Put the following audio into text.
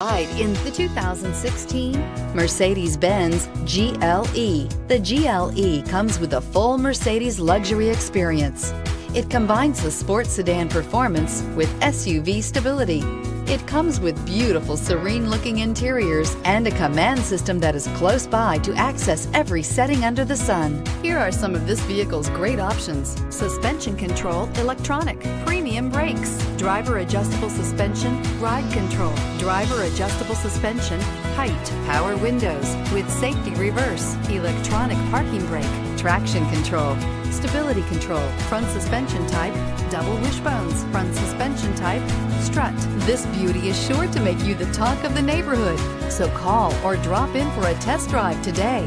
In the 2016 Mercedes-Benz GLE. The GLE comes with a full Mercedes luxury experience. It combines the sports sedan performance with SUV stability it comes with beautiful, serene looking interiors and a command system that is close by to access every setting under the sun. Here are some of this vehicle's great options suspension control, electronic, premium driver adjustable suspension, ride control, driver adjustable suspension, height, power windows with safety reverse, electronic parking brake, traction control, stability control, front suspension type, double wishbones, front suspension type, strut. This beauty is sure to make you the talk of the neighborhood. So call or drop in for a test drive today.